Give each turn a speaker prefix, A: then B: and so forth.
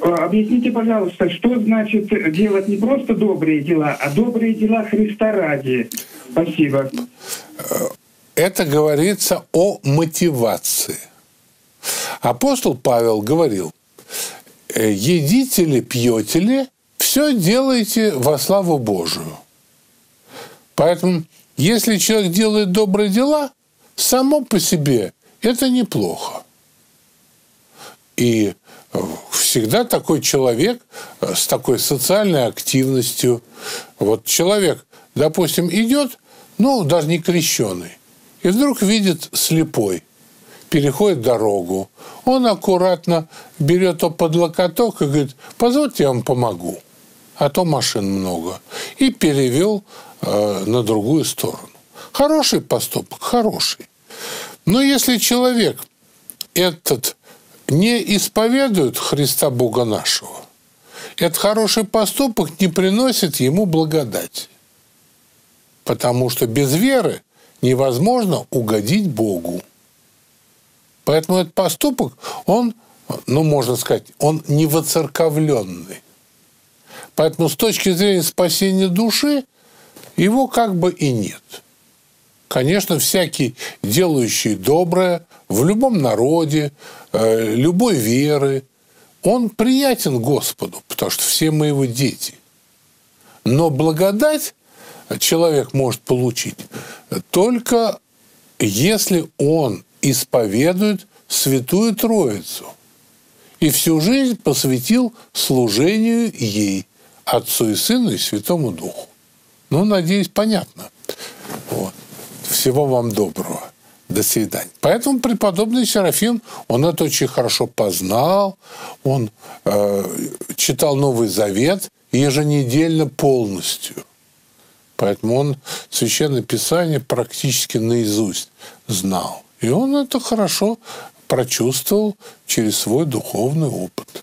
A: объясните, пожалуйста, что значит делать не просто добрые дела, а добрые дела Христа ради? Спасибо.
B: Это говорится о мотивации. Апостол Павел говорил, «Э, едите ли, пьете ли, все делайте во славу Божию. Поэтому, если человек делает добрые дела, само по себе это неплохо. И э, всегда такой человек э, с такой социальной активностью, вот человек, допустим, идет, ну, даже не крещеный, и вдруг видит слепой, переходит дорогу, он аккуратно берет его под локоток и говорит, позвольте, я вам помогу, а то машин много, и перевел э, на другую сторону. Хороший поступок, хороший. Но если человек этот не исповедует Христа Бога нашего, этот хороший поступок не приносит ему благодать. Потому что без веры невозможно угодить Богу. Поэтому этот поступок, он, ну, можно сказать, он не воцерковленный. Поэтому с точки зрения спасения души его как бы и нет. Конечно, всякий, делающий доброе в любом народе, э, любой веры, он приятен Господу, потому что все мы его дети. Но благодать человек может получить только если он исповедует Святую Троицу и всю жизнь посвятил служению ей, Отцу и Сыну и Святому Духу. Ну, надеюсь, понятно. Всего вам доброго. До свидания. Поэтому преподобный Серафим, он это очень хорошо познал, он э, читал Новый Завет еженедельно полностью. Поэтому он Священное Писание практически наизусть знал. И он это хорошо прочувствовал через свой духовный опыт.